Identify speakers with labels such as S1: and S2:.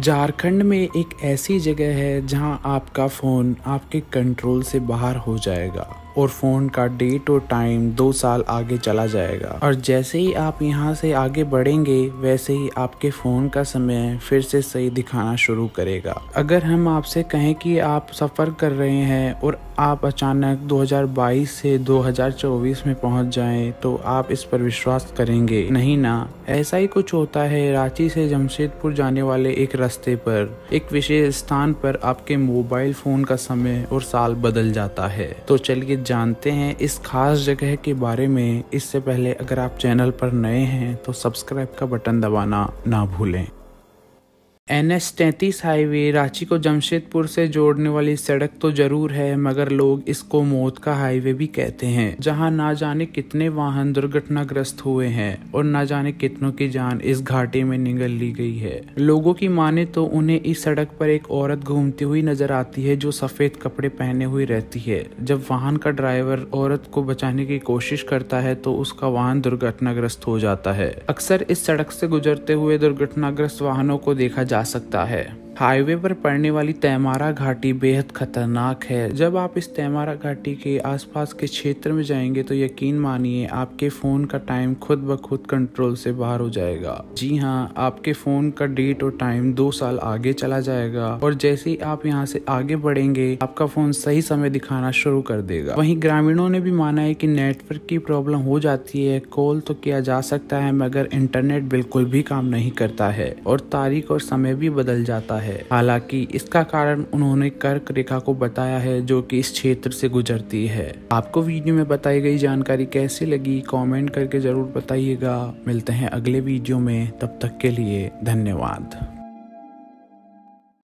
S1: झारखंड में एक ऐसी जगह है जहाँ आपका फ़ोन आपके कंट्रोल से बाहर हो जाएगा। और फ़ोन का डेट और टाइम दो साल आगे चला जाएगा। और जैसे ही आप यहाँ से आगे बढ़ेंगे, वैसे ही आपके फ़ोन का समय फिर से सही दिखाना शुरू करेगा। अगर हम आपसे कहें कि आप सफ़र कर रहे हैं और आप अचानक 2022 से 2024 में पहुँच जाएँ तो आप इस पर विश्वास करेंगे। नहीं ना, ऐसा ही कुछ होता है रांची से जमशेदपुर जाने वाले एक रास्ते पर। एक विशेष स्थान पर आपके मोबाइल फ़ोन का समय और साल बदल जाता है। तो चलिए जानते हैं इस खास जगह के बारे में, इससे पहले अगर आप चैनल पर नए हैं तो सब्सक्राइब का बटन दबाना ना भूलें। एन एस तैतीस हाईवे रांची को जमशेदपुर से जोड़ने वाली सड़क तो ज़रूर है, मगर लोग इसको मौत का हाईवे भी कहते हैं, जहाँ ना जाने कितने वाहन दुर्घटनाग्रस्त हुए हैं और ना जाने कितनों की जान इस घाटी में निगल ली गई है। लोगों की माने तो उन्हें इस सड़क पर एक औरत घूमती हुई नज़र आती है जो सफ़ेद कपड़े पहने हुई रहती है। जब वाहन का ड्राइवर औरत को बचाने की कोशिश करता है तो उसका वाहन दुर्घटनाग्रस्त हो जाता है। अक्सर इस सड़क से गुजरते हुए दुर्घटनाग्रस्त वाहनों को देखा जा सकता है। हाईवे पर पड़ने वाली तैमारा घाटी बेहद खतरनाक है। जब आप इस तैमारा घाटी के आसपास के क्षेत्र में जाएँगे तो यकीन मानिए, आपके फ़ोन का टाइम खुद ब खुद कंट्रोल से बाहर हो जाएगा। जी हाँ आपके फ़ोन का डेट और टाइम दो साल आगे चला जाएगा और जैसे ही आप यहाँ से आगे बढ़ेंगे, आपका फ़ोन सही समय दिखाना शुरू कर देगा। वहीं ग्रामीणों ने भी माना है कि नेटवर्क की प्रॉब्लम हो जाती है। कॉल तो किया जा सकता है, मगर इंटरनेट बिल्कुल भी काम नहीं करता है और तारीख और समय भी बदल जाता है। है। हालाँकि इसका कारण उन्होंने कर्क रेखा को बताया है, जो कि इस क्षेत्र से गुजरती है। आपको वीडियो में बताई गई जानकारी कैसी लगी, कमेंट करके ज़रूर बताइएगा। मिलते हैं अगले वीडियो में, तब तक के लिए धन्यवाद।